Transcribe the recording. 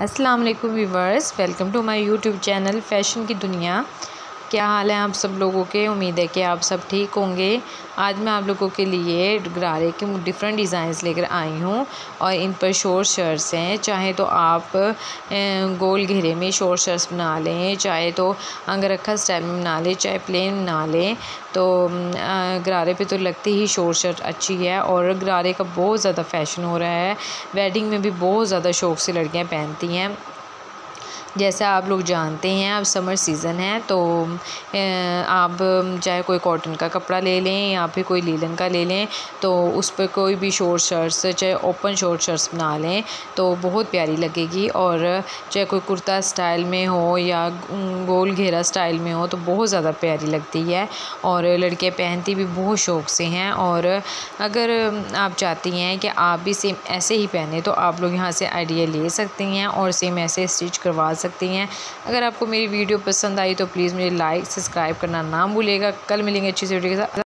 अस्सलाम वालेकुम viewers welcome to my YouTube channel fashion की दुनिया। क्या हाल है आप सब लोगों के? उम्मीद है कि आप सब ठीक होंगे। आज मैं आप लोगों के लिए गरारे के डिफरेंट डिज़ाइंस लेकर आई हूँ और इन पर शोर शर्ट्स हैं। चाहे तो आप गोल घेरे में शोर शर्ट्स बना लें, चाहे तो अंगरखा स्टाइल में बना लें, चाहे प्लेन बना लें तो गरारे पे तो लगती ही शोर शर्ट अच्छी है और गरारे का बहुत ज़्यादा फ़ैशन हो रहा है। वेडिंग में भी बहुत ज़्यादा शौक से लड़कियाँ पहनती हैं। जैसा आप लोग जानते हैं, अब समर सीज़न है तो आप चाहे कोई कॉटन का कपड़ा ले लें या फिर कोई लीलन का ले लें तो उस पर कोई भी शॉर्ट शर्ट्स, चाहे ओपन शॉर्ट शर्ट्स बना लें तो बहुत प्यारी लगेगी। और चाहे कोई कुर्ता स्टाइल में हो या गोल घेरा स्टाइल में हो तो बहुत ज़्यादा प्यारी लगती है। और लड़कियाँ पहनती भी बहुत शौक़ से हैं। और अगर आप चाहती हैं कि आप भी सेम ऐसे ही पहने तो आप लोग यहाँ से आइडिया ले सकती हैं और सेम ऐसे स्टिच करवा सकती हैं। अगर आपको मेरी वीडियो पसंद आई तो प्लीज़ मुझे लाइक, सब्सक्राइब करना ना भूलेगा कल मिलेंगे अच्छी से वीडियो के साथ।